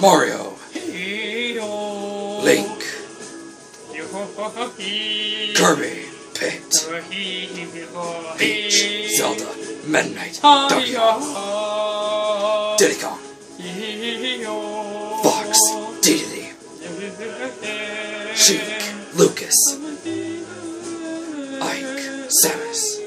Mario, Link, Kirby, Pit, Peach, Zelda, Meta Knight, Donkey Kong, Diddy Kong, Fox, Dedede, Sheik, Lucas, Ike, Samus,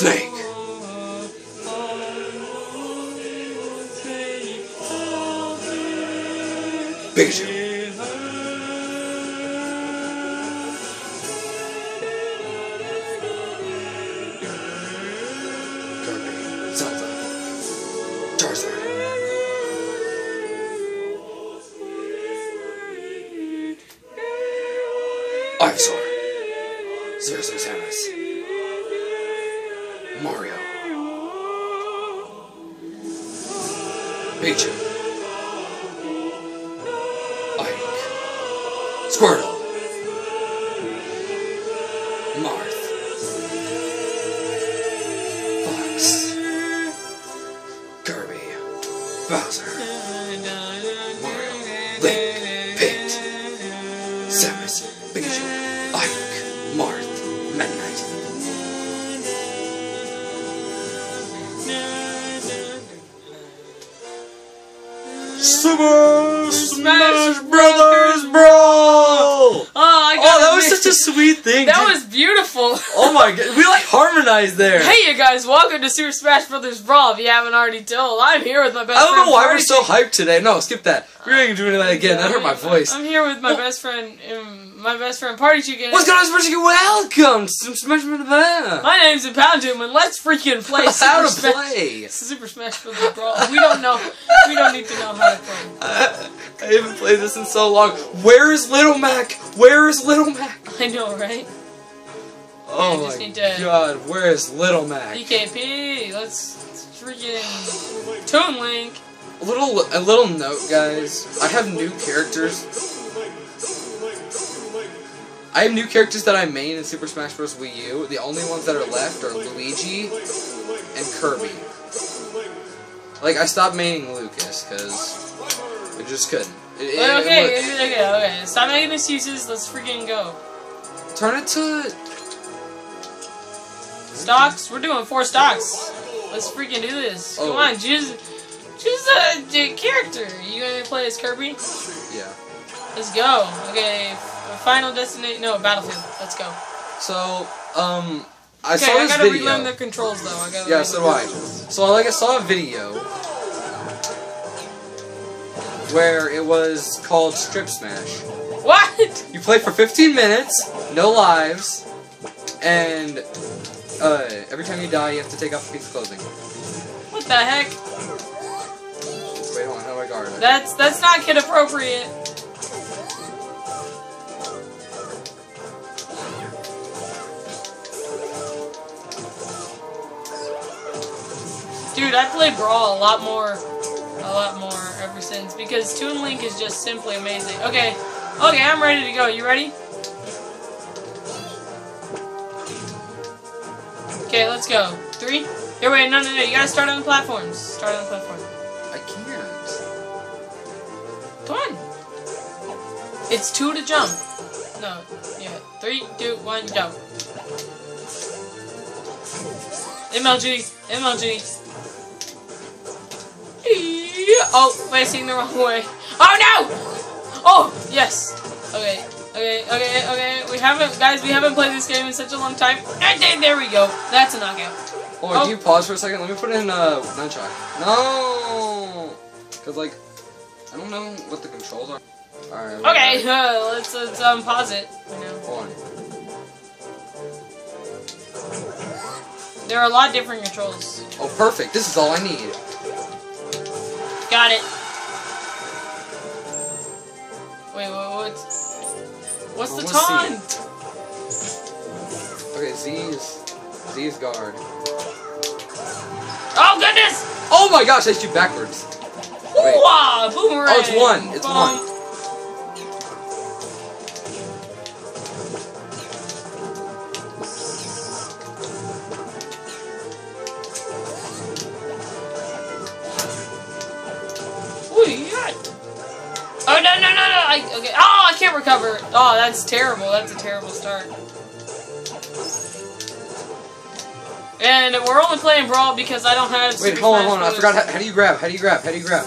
Snake, Pikachu, Mario, Link, Pit, Samus, a sweet thing. That dude. was beautiful. Oh my god, we like harmonized there. Hey, you guys! Welcome to Super Smash Brothers Brawl. If you haven't already told, I'm here with my best I don't know why we're so hyped today. No, skip that. We're gonna do that again. That hurt my voice. I'm here with my best friend, um, my best friend Party Chicken. What's going on, Smash Chicken? Welcome to Super Smash Brothers. My name's Impound Doom, and let's freaking play Super How to Smash. play? Super Smash Brothers Brawl. We don't know. We don't need to know how to play. I haven't played this in so long. Where is Little Mac? Where is Little Mac? I know, right? Oh my to- god, where is Little Mac? PKP. Let's, let's freaking Toon Link. A little, a little note, guys. I have new characters. I have new characters that I main in Super Smash Bros. Wii U. The only ones that are left are Luigi and Kirby. Like, I stopped maining Lucas because I just couldn't. It- it- Okay, it okay, okay, okay. Stop making excuses. Let's freaking go. Turn it to. Stocks. We're doing four stocks. Let's freaking do this. Come Oh. on, choose, choose a character. You gonna play as Kirby? Yeah. Let's go. Okay, Final Destination. No, Battlefield. Let's go. So, um, I Okay, saw I this gotta video. relearn the controls though. I gotta. Yeah, so do I. So like I saw a video where it was called Strip Smash. What? You play for 15 minutes, no lives, and uh, every time you die, you have to take off a piece of clothing. What the heck? Wait, hold on, how do I guard it? That's that's not kid appropriate. Dude, I play Brawl a lot more, a lot more ever since because Toon Link is just simply amazing. Okay, okay, I'm ready to go. You ready? Okay, let's go. Three. Here, wait, no, no, no. You gotta start on the platforms. Start on the platform. I can't. Come on. It's two to jump. No, yeah. Three, two, one, go. MLG, MLG. Oh, facing the wrong way. Oh no! Oh, yes. Okay, okay, okay, okay. We haven't, guys, we haven't played this game in such a long time. And then, there we go. That's a knockout. Oh, Oh. can you pause for a second? Let me put in a uh, nunchuck. No! Because, like, I don't know what the controls are. Alright. Okay, uh, let's, let's um, pause it. Hold on. There are a lot of different controls. Oh, perfect. This is all I need. Got it. Wait, wait, what's what's the taunt? Okay, Z is Z is guard. Oh goodness! Oh my gosh, I shoot backwards. Wait. Wow, boomerang! Oh, it's one. It's one. Oh. Oh, that's terrible. That's a terrible start. And we're only playing Brawl because I don't have. Wait, Super hold on, hold on. I forgot. How, how do you grab? How do you grab? How do you grab?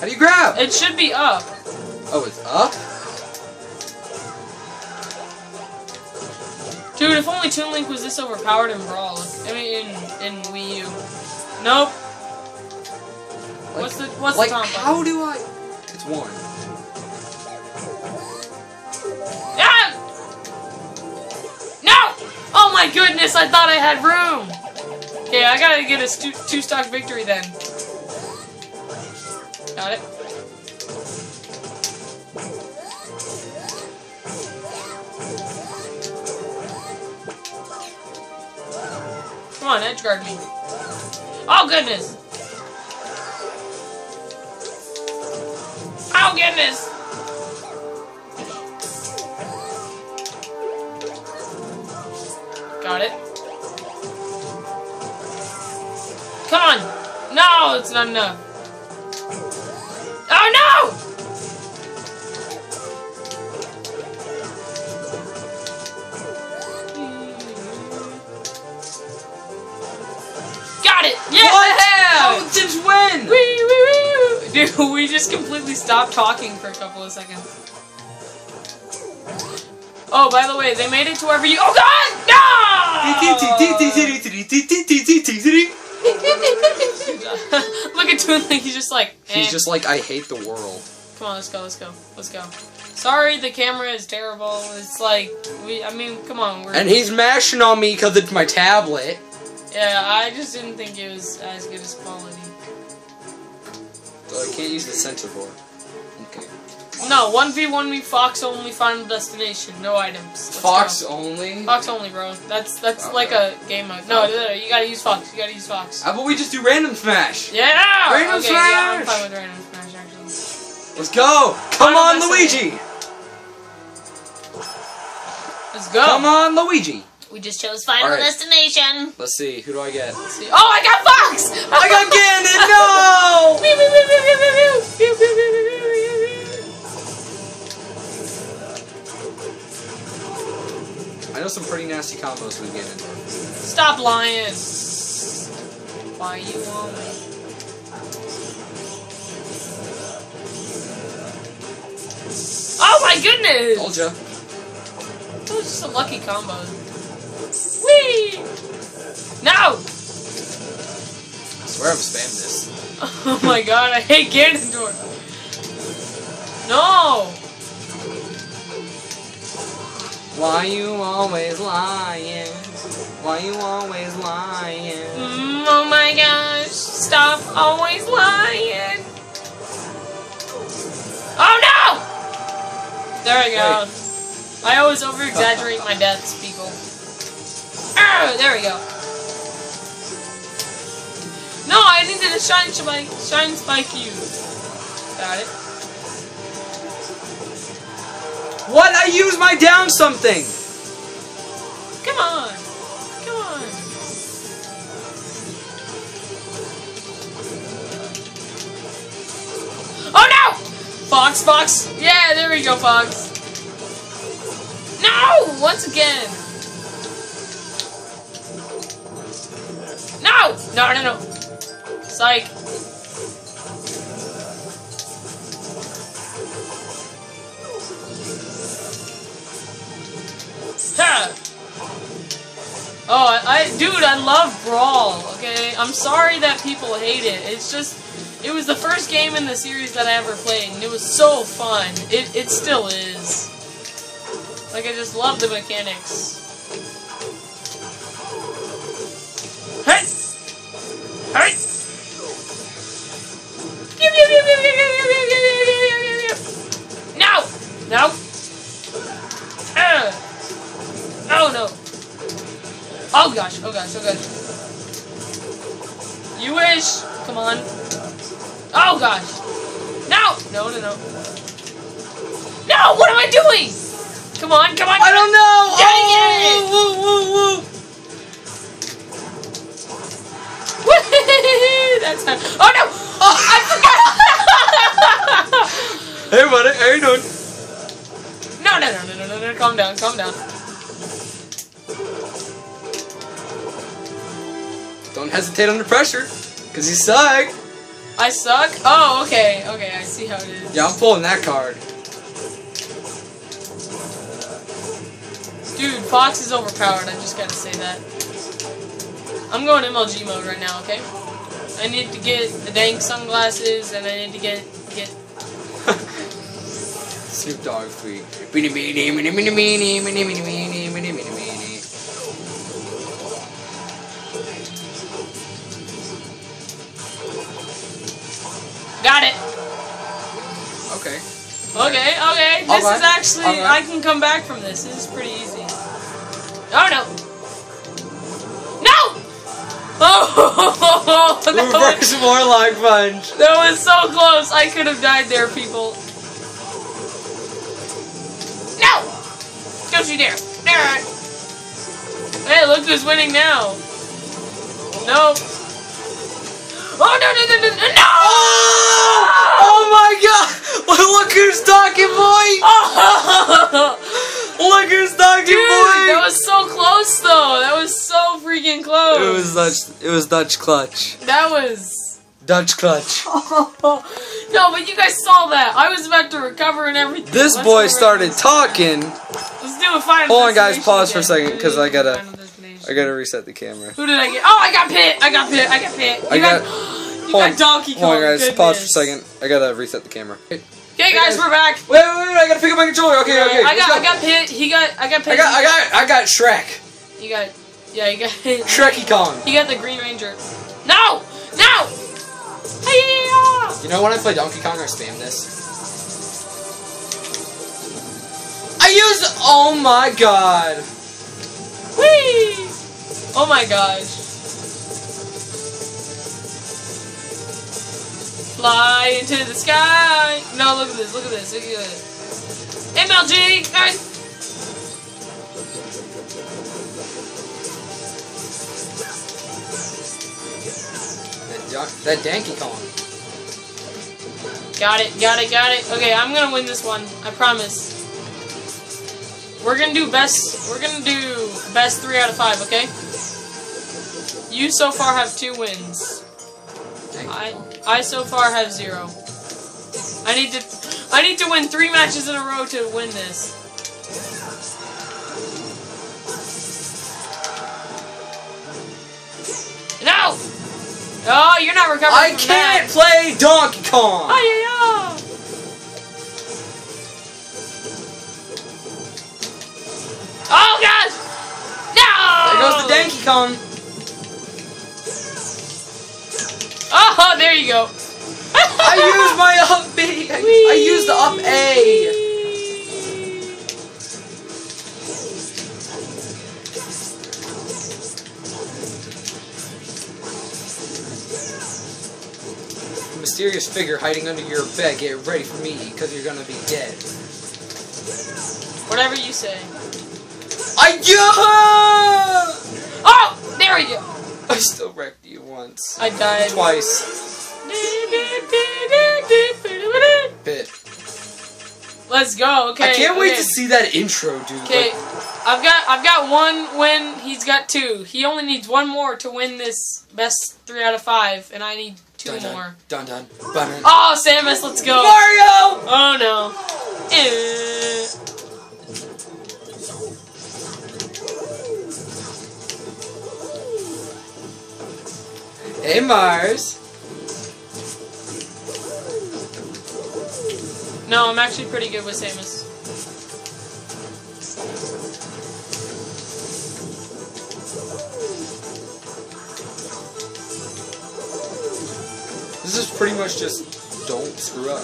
How do you grab? It should be up. Oh, it's up? Dude, if only Toon Link was this overpowered in Brawl. I mean, in, in Wii U. Nope. Like, What's the- what's the like, combo? how do I? It's one. My goodness, I thought I had room! Okay, I gotta get a two stock victory then. Got it. Come on, edge guard me. Oh goodness! Oh goodness! Got it. Come on! No, it's not enough. Oh no! Got it! Yeah! What? Oh, since when? Wee, wee, wee. Dude, we just completely stopped talking for a couple of seconds. Oh, by the way, they made it to wherever you. Oh God! No! Look at Toon Link. He's just like. He's eh. just like, I hate the world. Come on, let's go. Let's go. Let's go. Sorry, the camera is terrible. It's like we. I mean, come on. We're. And he's mashing on me because it's my tablet. Yeah, I just didn't think it was as good as quality. So I can't use the sensor board. Okay. No, one v one me Fox only final destination. No items. Let's Fox go. only? Fox only, bro. That's that's Okay. like a game mode. No, no, no, you gotta use Fox. You gotta use Fox. How about we just do random smash? Yeah. Random okay, yeah, I'm fine with random smash actually. Let's go! Come Final on, destination. Luigi! Let's go. Come on, Luigi! We just chose final Alright. destination. Let's see, who do I get? Let's see. Oh, I got Fox. I got Ganon! No! I know some pretty nasty combos with Ganon. Stop lying. Why you want me? Oh my goodness! Told ya. That was just a lucky combo. Whee! No! I swear I'm spamming this. Oh my god, I hate Ganondorf. No! Why you always lying? Why you always lying? Mm, oh my gosh, stop always lying. Oh no! There we go. I always over exaggerate my deaths, people. Oh, there we go. No, I needed a shine spike, shine spike you. Got it. What? I use my down something! Come on. Come on. Oh no! Fox, Fox. Yeah, there we go, Fox. No! Once again. No! No, no, no. Psych. Oh, I, dude, I love Brawl. Okay, I'm sorry that people hate it. It's just, it was the first game in the series that I ever played, and it was so fun. It, it still is. Like I just love the mechanics. Hey, hey. Pew, pew, Oh. Oh gosh, oh gosh, oh gosh. You wish. Come on. Oh gosh. No. No. No. No. No. What am I doing? Come on. Come on. I don't know. Dang oh, it! Oh, woo, woo, woo. That's not. Oh no! Oh, I forgot. Hey, buddy. How you doing? no, no, no, no, no, no, no. Calm down. Calm down. Don't hesitate under pressure, because you suck. I suck? Oh, okay. Okay, I see how it is. Yeah, I'm pulling that card. Dude, Fox is overpowered. I just gotta say that. I'm going MLG mode right now, okay? I need to get the dang sunglasses, and I need to get... get... Snoop Dogg 3. Got it. Okay. Okay, okay. This Alright, is actually alright. I can come back from this. This is pretty easy. Oh no. No! Oh, that was, Reverse Warlock Punch. that was so close. I could have died there, people. No! Don't you dare. There. Hey, look who's winning now. Nope. Oh, no, no, no, no, no, no! Oh, oh my god! Look who's talking, boy! Oh! Look who's talking, Dude, boy! that was so close though. That was so freaking close. It was Dutch. It was Dutch clutch. That was. Dutch clutch. no, but you guys saw that. I was about to recover and everything. This Let's boy started talking. Let's do a final. Hold on, guys, pause for a second, because I gotta-. I gotta reset the camera. Who did I get? Oh, I got Pit. I got Pit. I got Pit. You I got- You Hold got on, Donkey Kong. hold on, guys. Pause for a second. I gotta reset the camera. Wait, Okay, guys, we're back. wait, wait! wait! I gotta pick up my controller. Okay, okay. I got, go. I got Pit. He got, I got Pit. I got, I got, I got Shrek. You got, yeah, you got. Shreky Kong. You got the Green Ranger. No, no. You know when I play Donkey Kong, I spam this. I use. Oh my god. Whee! Oh my gosh. Fly into the sky. No, look at this. Look at this. Look at this. MLG, guys. That, Donkey Kong. Got it. Got it. Got it. Okay, I'm gonna win this one. I promise. We're gonna do best. We're gonna do best three out of five. Okay. You so far have two wins. I I so far have zero. I need to I need to win three matches in a row to win this. No! Oh, you're not recovering I can't that. play Donkey Kong. Oh, yeah, yeah. Oh gosh! No! There goes the Donkey Kong. Oh, there you go. I used my up B. I, I used the up A. Mysterious figure hiding under your bed. Get ready for me, because you're gonna be dead. Whatever you say. I yeah! Oh, there we go. I still wrecked once. I died. Twice. Bit. Let's go. Okay. I can't wait to see that intro, dude. Okay, Like, I've got I've got one win. He's got two. He only needs one more to win this best three out of five, and I need two dun, dun, more. Dun dun. Dun, Oh, Samus, let's go. Mario! Oh no. Eh. Hey Mars. No, I'm actually pretty good with Samus. This is pretty much just don't screw up.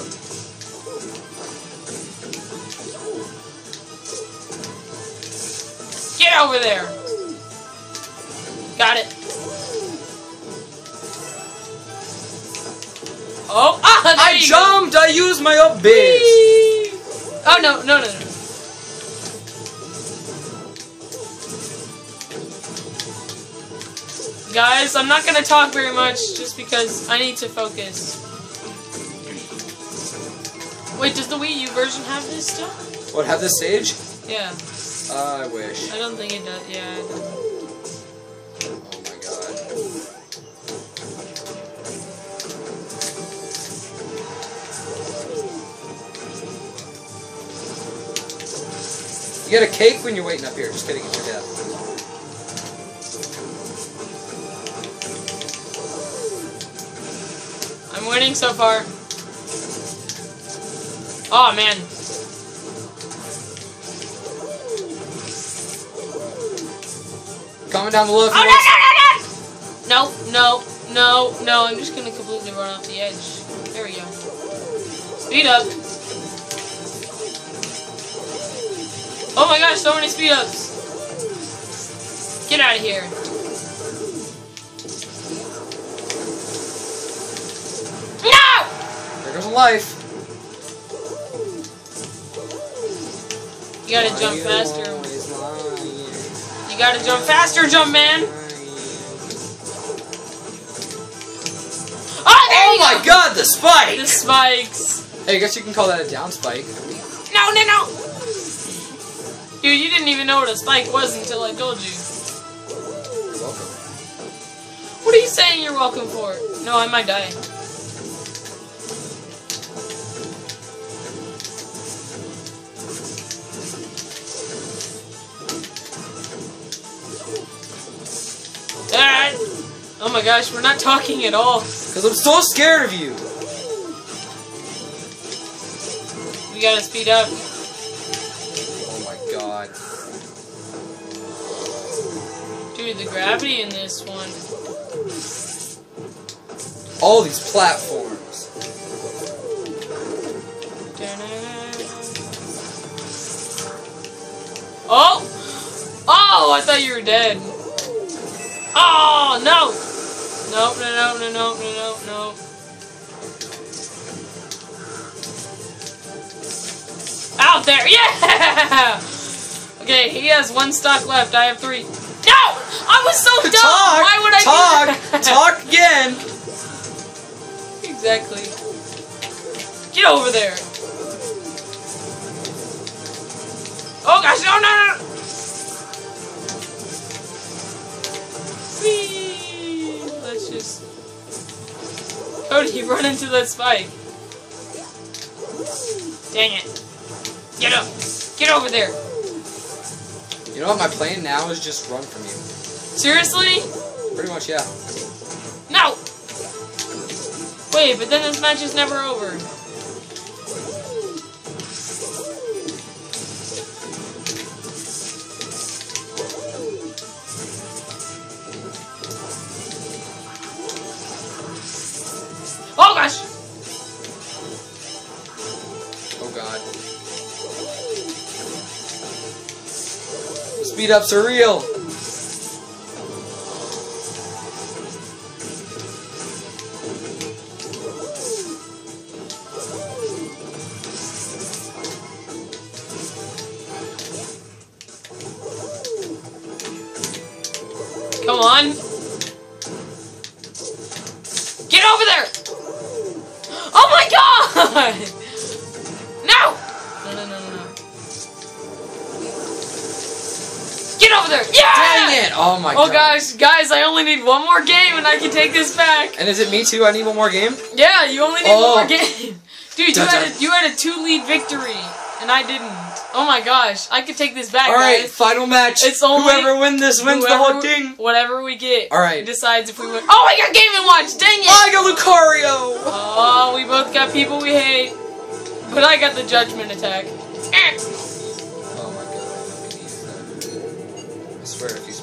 Get over there. Got it. Oh, ah, I jumped! I used my up base! Whee! Oh no, no, no, no. Guys, I'm not gonna talk very much just because I need to focus. Wait, does the Wii U version have this stuff? What, have this stage? Yeah, Uh, I wish. I don't think it does. Yeah, get a cake when you're waiting up here. Just kidding, it's your death. I'm winning so far. Oh man. Comment down below if oh, you Oh no no no! No, no, no, no. I'm just gonna completely run off the edge. There we go. Speed up. Oh my gosh, so many speed ups. Get out of here. No! There goes a life. You gotta jump faster. You gotta jump faster, jump man. Oh, Oh my go. god, the spike! The spikes. Hey, I guess you can call that a down spike. No, no, no! Dude, you didn't even know what a spike was until I told you. You're welcome. What are you saying you're welcome for? No, I might die. Dad! Oh my gosh, we're not talking at all. Because I'm so scared of you! We gotta speed up. The gravity in this one. All these platforms. Oh! Oh, I thought you were dead. Oh, no! No, no, no, no, no, no, no, no. Out there! Yeah! Okay, he has one stock left. I have three. No! I was so dumb! Talk! Why would I Talk! Talk again! Exactly. Get over there. Oh gosh, no, no, no! Whee! Let's just... Cody, run into that spike. Dang it. Get up. Get over there. You know what my plan now is just run from you. Seriously? Pretty much, yeah. No! Wait, but then this match is never over. Oh gosh! Speed ups are real! Need one more game and I can take this back. And is it me too? I need one more game? Yeah, you only need Oh. one more game. Dude, you Dun, had a, you had a two lead victory and I didn't. Oh my gosh, I could take this back, Alright, guys. final match. It's only- Whoever wins this wins the whole thing. Whatever we get, Alright. decides if we win. Oh, I got Game and Watch. Dang it! I got Lucario! Oh, we both got people we hate. But I got the judgment attack. Eh. Oh my god. I swear if that.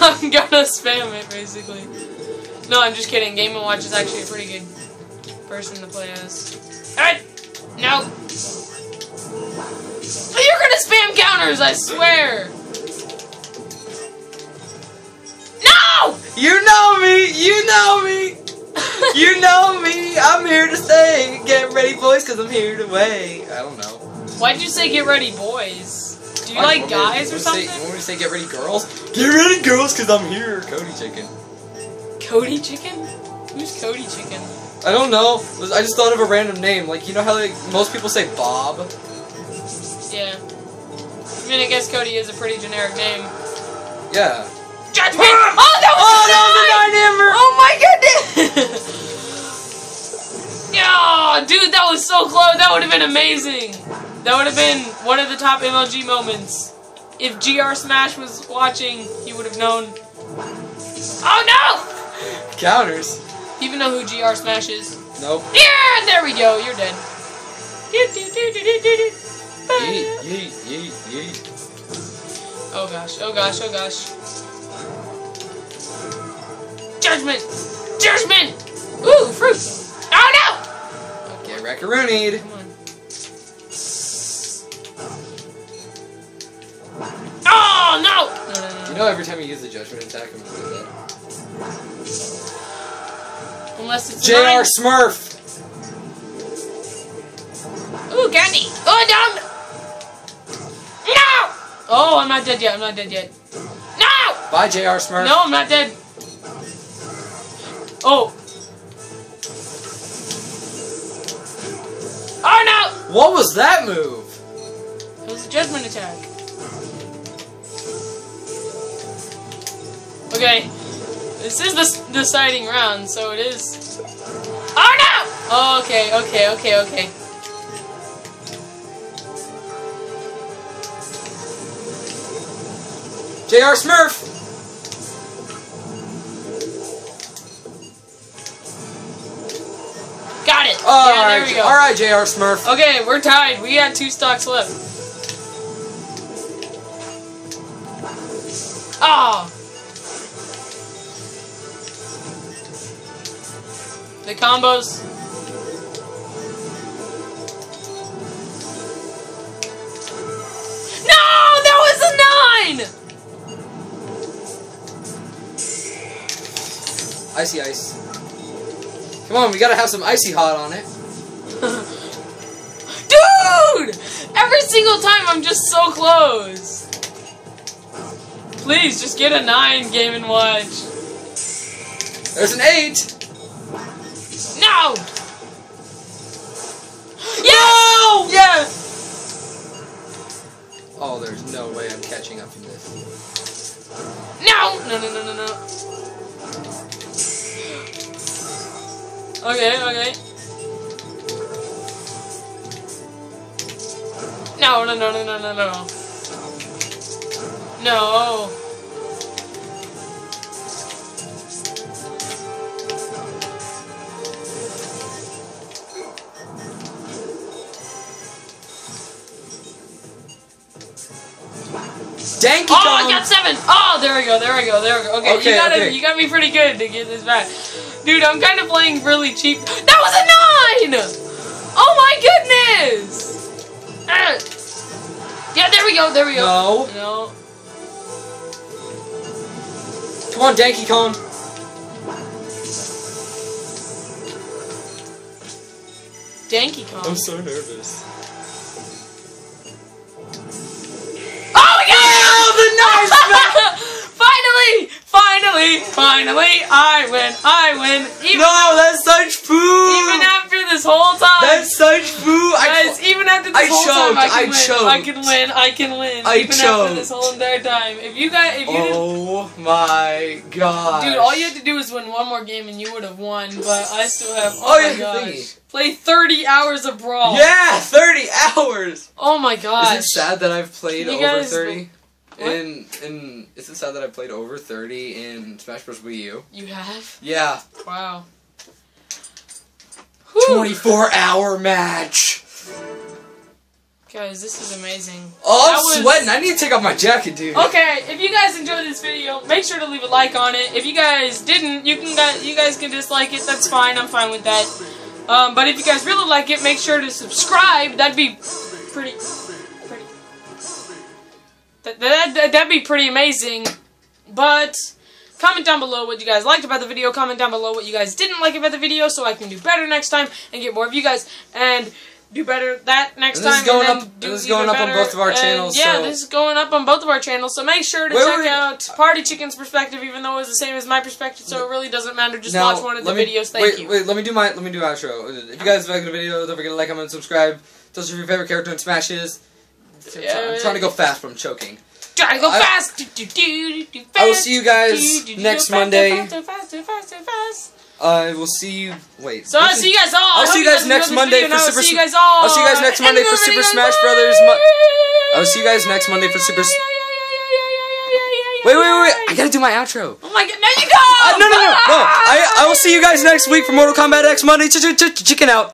I'm gonna spam it, basically. No, I'm just kidding. Game & Watch is actually a pretty good person to play as. Alright! No! You're gonna spam counters, I swear! No! You know me! You know me! You know me, I'm here to stay. Get ready, boys, cause I'm here to wait. I don't know. Why'd you say get ready, boys? Do you like guys or want me to something? Say, want me to say get ready, girls? Get ready, girls, cause I'm here. Cody Chicken. Cody Chicken? Who's Cody Chicken? I don't know. I just thought of a random name. Like you know how like most people say Bob. Yeah. I mean, I guess Cody is a pretty generic name. Yeah. Judgment! Ah! Oh, that was Oh, a that was a nine! nine hammer! Oh my goodness! yeah, dude, that was so close. That would have been amazing. That would have been one of the top MLG moments. If GR Smash was watching, he would have known. Oh no! Counters. Even know who GR Smash is. Nope. Yeah, there we go. You're dead. Yeet, yeet, yeet, yeet. Oh gosh, oh gosh, oh gosh. Judgment! Judgment! Ooh, fruit! Oh no! On. Oh know every time you use the judgment attack, I'm gonna do that. Unless it's JR. Smurf! Ooh, candy! Oh, down! No! Oh, I'm not dead yet, I'm not dead yet. No! Bye, JR Smurf. No, I'm not dead. Oh. Oh no! What was that move? It was a judgment attack. Okay, this is the deciding round, so it is. Oh no! Oh, okay, okay, okay, okay. JR Smurf! Got it. Alright, yeah, there we go. alright, JR Smurf. Okay, we're tied. We got two stocks left. Ah. The combos. No, that was a nine. Icy Ice. Come on, we gotta have some Icy Hot on it. Dude! Every single time I'm just so close. Please, just get a 9 game and watch. There's an 8! No! Yes! Yes! Oh, there's no way I'm catching up from this. No! No, no, no, no, no. Okay, okay. No, no, no, no, no, no, no. No. Danky Oh, I got seven. Oh, there we go, there we go, there we go. Okay, Okay, you got okay. it. You got me pretty good to get this back, dude. I'm kind of playing really cheap. That was a nine. Oh my goodness. Ah. Yeah, there we go, there we go. No. No. Come on, Danky Kong! Danky Kong. I'm so nervous. Oh, finally, finally, finally, I win. I win. Even, No, that's such poo! even after this whole time. That's such poo! I Guys, even after this I whole time, I choked, can I win. choked. I can win. I can win. I even after this whole entire time. If you guys, if you Oh my god. dude, all you had to do was win one more game and you would have won. But I still have. Oh, Oh, my gosh. thingy. Play 30 hours of brawl. Yeah, 30 hours! Oh my gosh. Is it sad that I've played over guys- 30? What? In, in, is it sad that I've played over 30 in Smash Bros. Wii U? You have? Yeah. Wow. 24 hour match! Guys, this is amazing. Oh, I'm was- sweating. I need to take off my jacket, dude. Okay, if you guys enjoyed this video, make sure to leave a like on it. If you guys didn't, you can guys you guys can dislike it. That's fine. I'm fine with that. Um, but if you guys really like it, make sure to subscribe. That'd be pretty. That, that, that, that'd be pretty amazing. But Comment down below what you guys liked about the video. Comment down below what you guys didn't like about the video so I can do better next time and get more of you guys and do better that next this time. is going and up- this is going up on both of our And channels, Yeah, so- this is going up on both of our channels. So make sure to Wait, check out Party Chicken's perspective, even though it was the same as my perspective. So it really doesn't matter. Just Now, watch one of the me- videos. Thank wait, you. Wait, wait, let me do my let me do outro. If you guys like the video, don't forget to like, comment, and subscribe. Tell us your favorite character in I'm trying to go fast, but I'm choking. Gotta go I- fast. Do, do, do, do, I will see you guys Do, do, next faster, Monday. Faster, faster, faster, faster. I will see you. Wait. So I'll see you guys all. I'll see you guys next Monday for and I will Super See you guys all. I'll see you guys next Monday for Super. Smash Brothers I'll see you guys next Monday for Super Wait, wait, wait, wait! I gotta do my outro. Oh my god! No, you go. Uh, no, no, no, no! I I will see you guys next week for Mortal Kombat X Monday. Ch- ch- ch- Chicken out.